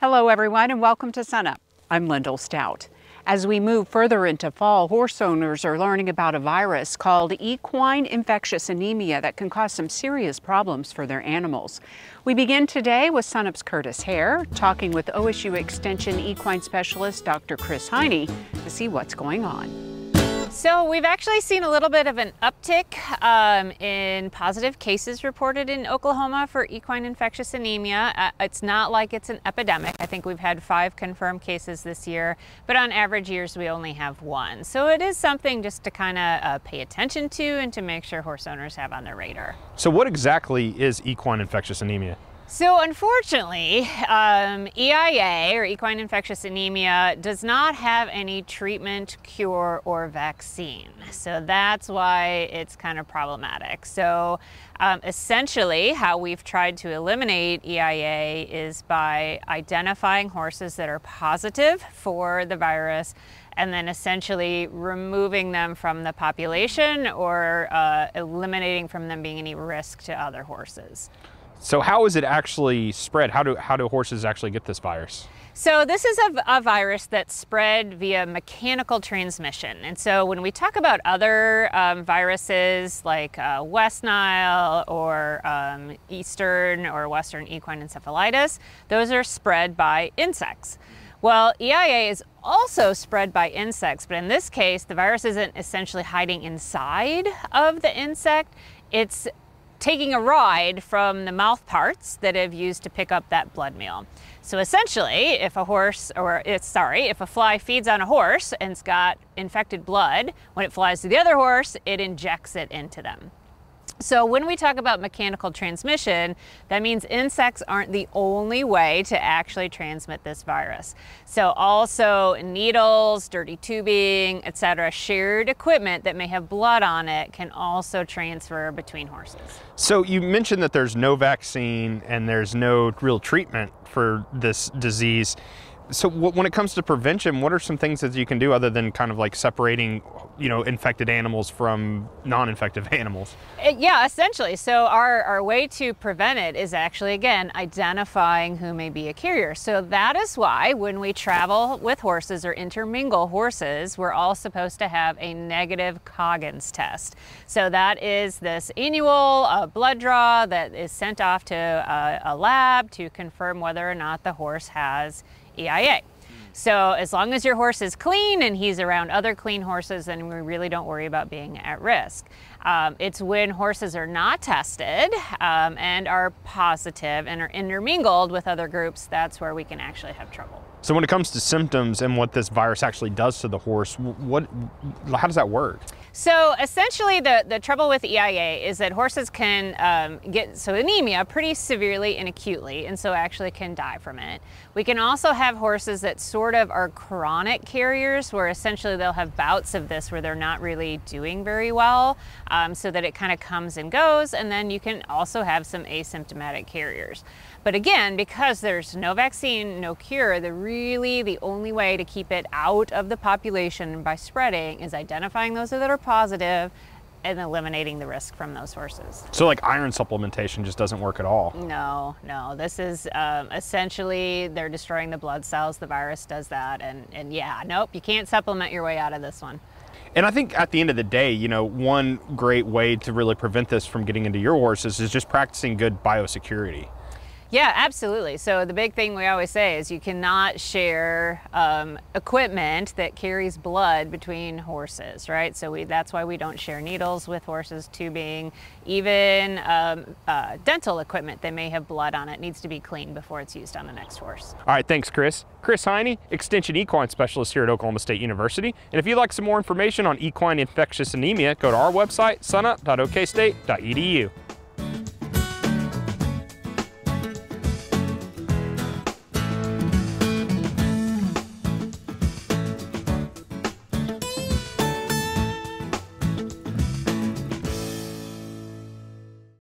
Hello everyone and welcome to Sunup. I'm Lyndall Stout. As we move further into fall, horse owners are learning about a virus called equine infectious anemia that can cause some serious problems for their animals. We begin today with Sunup's Curtis Hare, talking with OSU Extension equine specialist Dr. Kris Hiney to see what's going on. So we've actually seen a little bit of an uptick um, in positive cases reported in Oklahoma for equine infectious anemia. Uh, it's not like it's an epidemic. I think we've had five confirmed cases this year, but on average years we only have one. So it is something just to kind of uh, pay attention to and to make sure horse owners have on their radar. So what exactly is equine infectious anemia? So unfortunately, um, EIA, or equine infectious anemia, does not have any treatment, cure, or vaccine. So that's why it's kind of problematic. So um, essentially, how we've tried to eliminate EIA is by identifying horses that are positive for the virus and then essentially removing them from the population or uh, eliminating from them being any risk to other horses. So how is it actually spread? How do, how do horses actually get this virus? So this is a, a, virus that's spread via mechanical transmission. And so when we talk about other um, viruses like uh, West Nile or um, Eastern or Western equine encephalitis, those are spread by insects. Well, EIA is also spread by insects, but in this case, the virus isn't essentially hiding inside of the insect. It's taking a ride from the mouth parts that have used to pick up that blood meal. So essentially, if a horse, or it's sorry, if a fly feeds on a horse and it's got infected blood, when it flies to the other horse, it injects it into them. So when we talk about mechanical transmission, that means insects aren't the only way to actually transmit this virus. So also needles, dirty tubing, etc., shared equipment that may have blood on it can also transfer between horses. So you mentioned that there's no vaccine and there's no real treatment for this disease. So when it comes to prevention, what are some things that you can do other than kind of like separating, you know, infected animals from non-infective animals? Uh, yeah, essentially. So our, our way to prevent it is actually, again, identifying who may be a carrier. So that is why when we travel with horses or intermingle horses, we're all supposed to have a negative Coggins test. So that is this annual uh, blood draw that is sent off to uh, a lab to confirm whether or not the horse has EIA. So as long as your horse is clean and he's around other clean horses, then we really don't worry about being at risk. Um, it's when horses are not tested um, and are positive and are intermingled with other groups, that's where we can actually have trouble. So when it comes to symptoms and what this virus actually does to the horse, what, how does that work? So essentially the, the trouble with EIA is that horses can um, get so anemia pretty severely and acutely and so actually can die from it. We can also have horses that sort of are chronic carriers where essentially they'll have bouts of this where they're not really doing very well um, so that it kind of comes and goes and then you can also have some asymptomatic carriers. But again, because there's no vaccine, no cure, the really the only way to keep it out of the population by spreading is identifying those that are positive and eliminating the risk from those horses. So like iron supplementation just doesn't work at all? No, no. This is um, essentially they're destroying the blood cells. The virus does that. And, and yeah, nope, you can't supplement your way out of this one. And I think at the end of the day, you know, one great way to really prevent this from getting into your horses is just practicing good biosecurity. Yeah, absolutely. So the big thing we always say is you cannot share um, equipment that carries blood between horses, right? So we, that's why we don't share needles with horses, tubing, even um, uh, dental equipment that may have blood on it needs to be cleaned before it's used on the next horse. All right, thanks, Kris. Kris Hiney, Extension Equine Specialist here at Oklahoma State University. And if you'd like some more information on equine infectious anemia, go to our website, sunup.okstate.edu.